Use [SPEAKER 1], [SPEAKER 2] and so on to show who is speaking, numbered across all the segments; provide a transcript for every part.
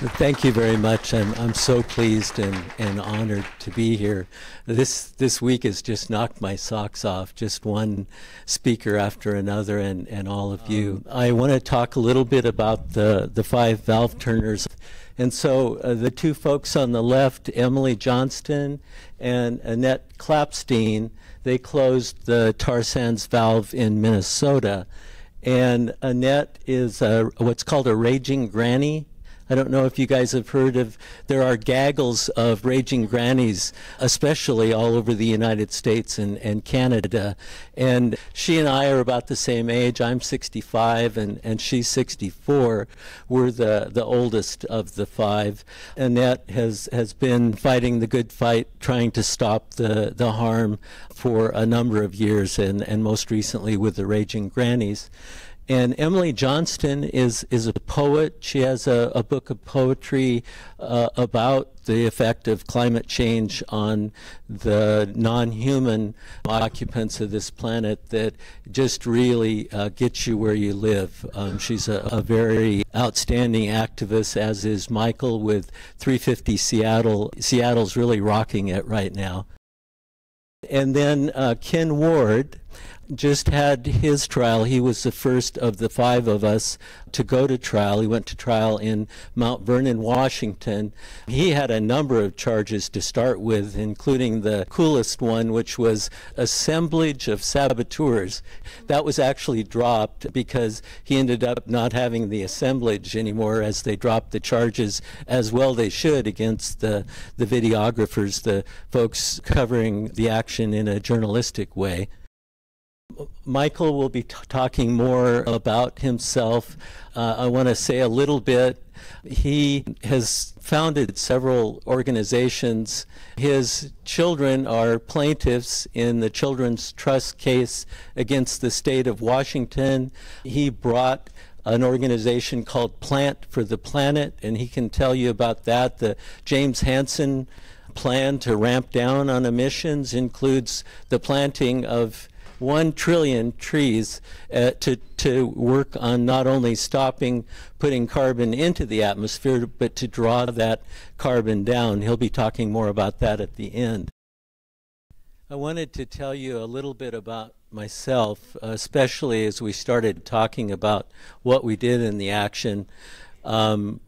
[SPEAKER 1] Thank you very much. I'm, I'm so pleased and, and honored to be here. This, this week has just knocked my socks off, just one speaker after another, and, and all of you. Um, I want to talk a little bit about the, the five valve turners. And so uh, the two folks on the left, Emily Johnston and Annette Klapstein, they closed the tar sands valve in Minnesota. And Annette is a, what's called a raging granny I don't know if you guys have heard of, there are gaggles of raging grannies, especially all over the United States and, and Canada. And she and I are about the same age. I'm 65 and, and she's 64. We're the, the oldest of the five. Annette has, has been fighting the good fight, trying to stop the, the harm for a number of years, and, and most recently with the Raging Grannies. And Emily Johnston is, is a poet. She has a, a book of poetry uh, about the effect of climate change on the non-human occupants of this planet that just really uh, gets you where you live. Um, she's a, a, very outstanding activist, as is Michael with 350 Seattle. Seattle's really rocking it right now. And then uh, Ken Ward just had his trial. He was the first of the five of us to go to trial. He went to trial in Mount Vernon, Washington. He had a number of charges to start with, including the coolest one, which was assemblage of saboteurs. That was actually dropped because he ended up not having the assemblage anymore as they dropped the charges as well they should against the, the videographers, the folks covering the action in a journalistic way. Michael will be talking more about himself. Uh, I want to say a little bit. He has founded several organizations. His children are plaintiffs in the Children's Trust case against the state of Washington. He brought an organization called Plant for the Planet, and he can tell you about that. The James Hansen plan to ramp down on emissions includes the planting of one trillion trees uh, to, to work on not only stopping putting carbon into the atmosphere, but to draw that carbon down. He'll be talking more about that at the end. I wanted to tell you a little bit about myself, especially as we started talking about what we did in the action. Um,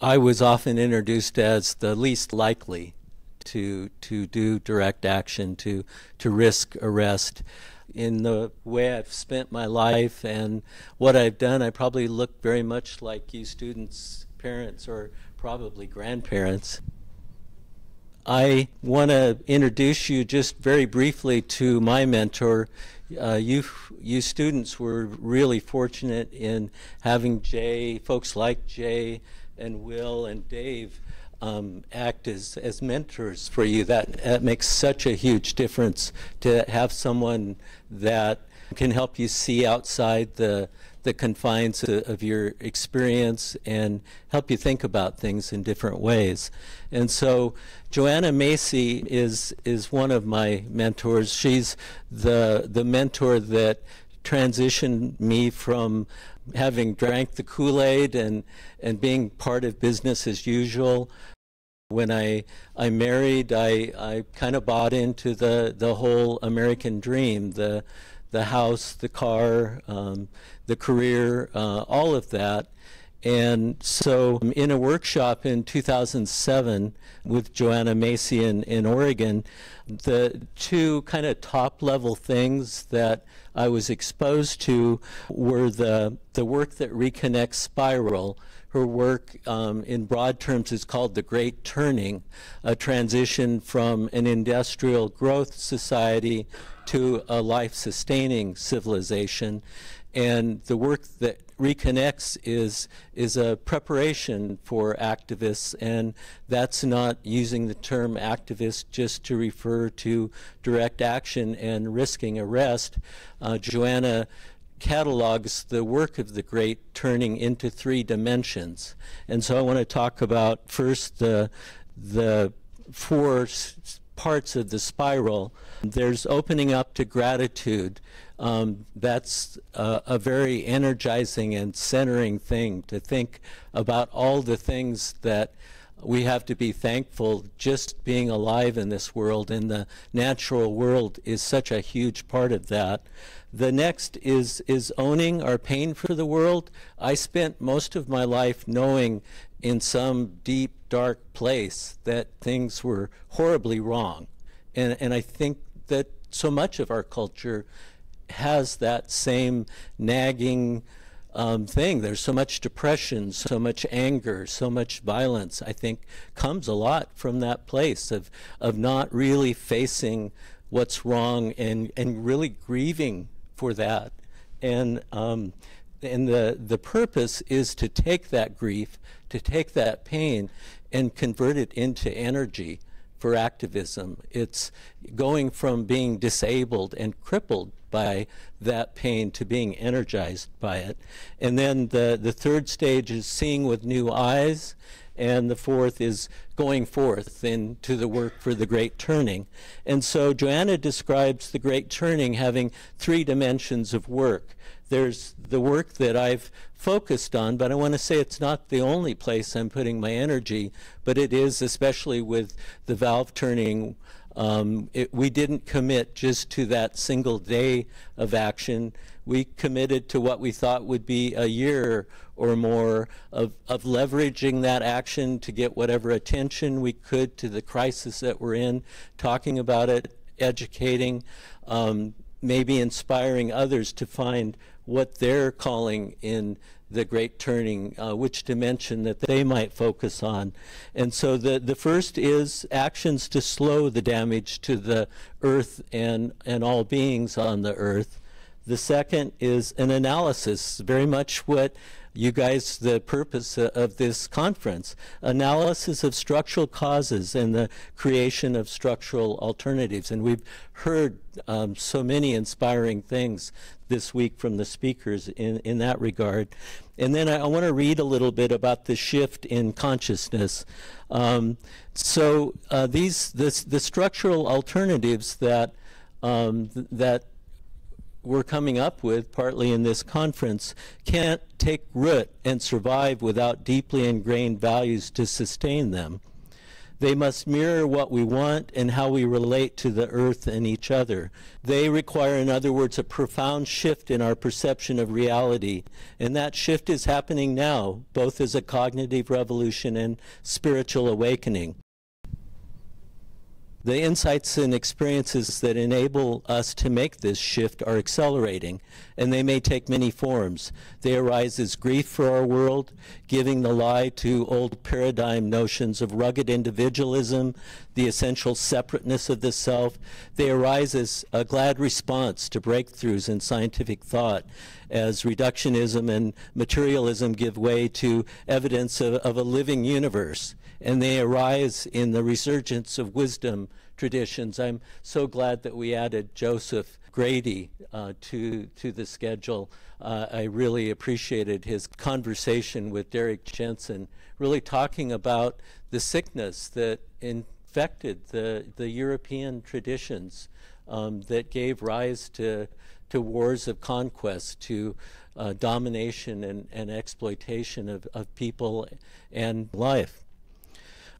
[SPEAKER 1] I was often introduced as the least likely to to do direct action, to to risk arrest. In the way I've spent my life and what I've done, I probably look very much like you students' parents or probably grandparents. I want to introduce you just very briefly to my mentor. Uh, you, you students were really fortunate in having Jay, folks like Jay and Will and Dave um, act as, as mentors for you. That, that makes such a huge difference to have someone that can help you see outside the, the confines of, of, your experience and help you think about things in different ways. And so Joanna Macy is, is one of my mentors. She's the, the mentor that transitioned me from having drank the Kool-Aid and, and being part of business as usual. When I, I married, I, I kind of bought into the, the whole American dream, the, the house, the car, um, the career, uh, all of that. And so in a workshop in 2007 with Joanna Macy in, in Oregon, the two kind of top level things that I was exposed to were the, the work that reconnects Spiral. Her work, um, in broad terms, is called The Great Turning, a transition from an industrial growth society to a life sustaining civilization. And the work that reconnects is is a preparation for activists and that's not using the term activist just to refer to direct action and risking arrest uh, joanna catalogs the work of the great turning into three dimensions and so i want to talk about first the the four parts of the spiral. There's opening up to gratitude. Um, that's a, a very energizing and centering thing to think about all the things that we have to be thankful. Just being alive in this world and the natural world is such a huge part of that. The next is is owning our pain for the world. I spent most of my life knowing in some deep dark place that things were horribly wrong. And and i think that so much of our culture has that same nagging um, thing. There's so much depression, so much anger, so much violence. I think comes a lot from that place of of not really facing what's wrong and and really grieving for that. And um, and the the purpose is to take that grief, to take that pain, and convert it into energy for activism. It's going from being disabled and crippled by that pain to being energized by it. And then the, the third stage is seeing with new eyes. And the fourth is going forth into the work for the great turning. And so Joanna describes the great turning having three dimensions of work. There's the work that I've focused on, but I want to say it's not the only place I'm putting my energy, but it is, especially with the valve turning um, it, we didn't commit just to that single day of action. We committed to what we thought would be a year or more of, of leveraging that action to get whatever attention we could to the crisis that we're in, talking about it, educating, um, maybe inspiring others to find what they're calling in the great turning, uh, which dimension that they might focus on. And so the, the first is actions to slow the damage to the earth and, and all beings on the earth. The second is an analysis, very much what you guys the purpose of this conference. Analysis of structural causes and the creation of structural alternatives. And we've heard um, so many inspiring things this week from the speakers in, in that regard. And then I, I want to read a little bit about the shift in consciousness. Um, so uh, these this, the structural alternatives that um, th that we're coming up with, partly in this conference, can't take root and survive without deeply ingrained values to sustain them. They must mirror what we want and how we relate to the earth and each other. They require, in other words, a profound shift in our perception of reality. And that shift is happening now, both as a cognitive revolution and spiritual awakening. The insights and experiences that enable us to make this shift are accelerating, and they may take many forms. They arise as grief for our world, giving the lie to old paradigm notions of rugged individualism, the essential separateness of the self. They arise as a glad response to breakthroughs in scientific thought, as reductionism and materialism give way to evidence of, of a living universe and they arise in the resurgence of wisdom traditions. I'm so glad that we added Joseph Grady uh, to to the schedule. Uh, I really appreciated his conversation with Derrick Jensen, really talking about the sickness that infected the the European traditions um, that gave rise to to wars of conquest, to uh, domination and, and exploitation of, of people and life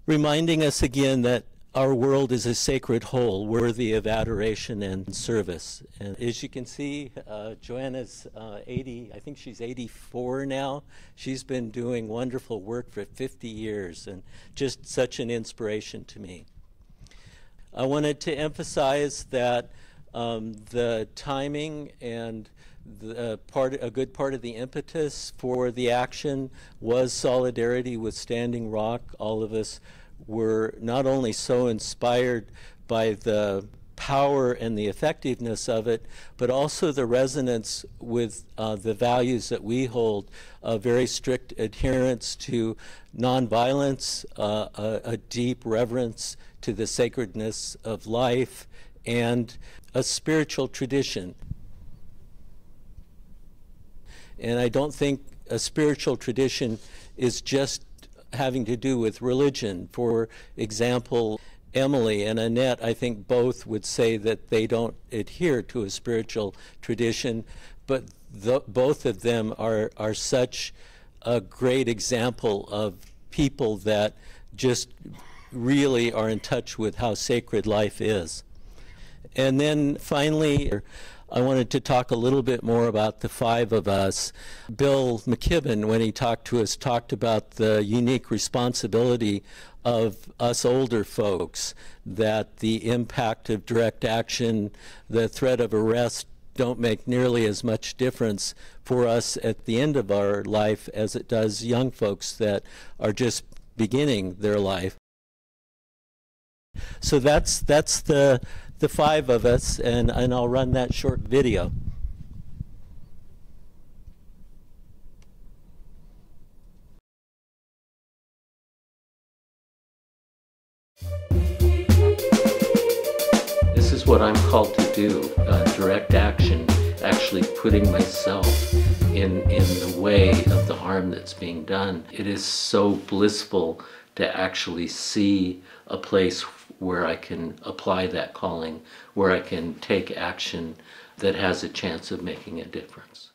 [SPEAKER 1] reminding us again that our world is a sacred whole, worthy of adoration and service. And as you can see, uh, Joanna's uh, 80, I think she's 84 now. She's been doing wonderful work for 50 years and just such an inspiration to me. I wanted to emphasize that um, the timing and the uh, part, a good part of the impetus for the action was solidarity with Standing Rock. All of us were not only so inspired by the power and the effectiveness of it, but also the resonance with uh, the values that we hold, a very strict adherence to nonviolence, uh, a, a deep reverence to the sacredness of life, and a spiritual tradition. And I don't think a spiritual tradition is just having to do with religion. For example, Emily and Annette, I think both would say that they don't adhere to a spiritual tradition, but the, both of them are, are such a great example of people that just really are in touch with how sacred life is. And then finally, I wanted to talk a little bit more about the five of us. Bill McKibben, when he talked to us, talked about the unique responsibility of us older folks, that the impact of direct action, the threat of arrest, don't make nearly as much difference for us at the end of our life as it does young folks that are just beginning their life. So that's that's the the five of us, and, and I'll run that short video. This is what I'm called to do, uh, direct action, actually putting myself in, in the way of the harm that's being done. It is so blissful to actually see a place where I can apply that calling, where I can take action that has a chance of making a difference.